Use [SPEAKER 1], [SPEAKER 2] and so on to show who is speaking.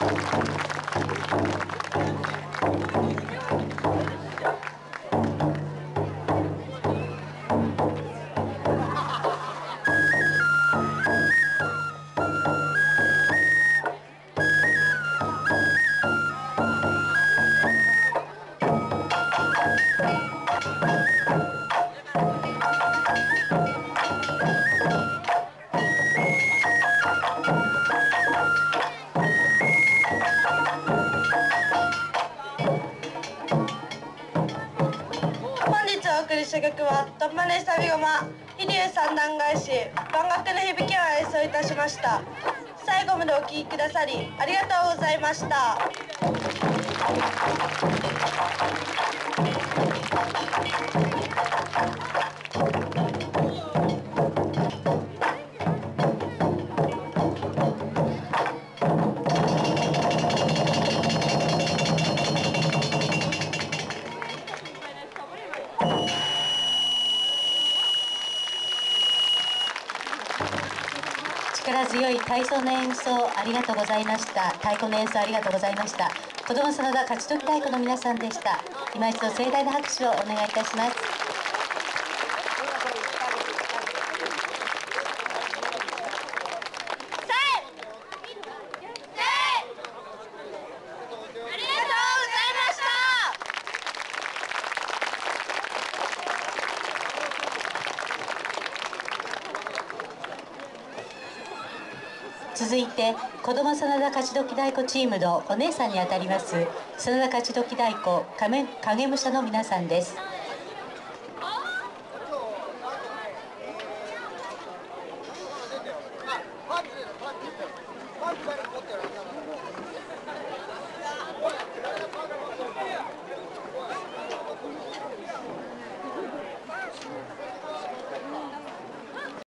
[SPEAKER 1] Thank you. した曲は「トンマネサビゴマ」飛龍三段返し万楽の響きを演奏いたしました。最後までお聴きくださりありがとうございました。
[SPEAKER 2] 力強い体操の演奏ありがとうございました。太鼓の演奏ありがとうございました。子供さなだ勝ち取り太鼓の皆さんでした。今一度盛大な拍手をお願いいたします。続いて子ども真田勝ち時太鼓チームのお姉さんにあたります。真田勝ち時太鼓影武者の皆さんです。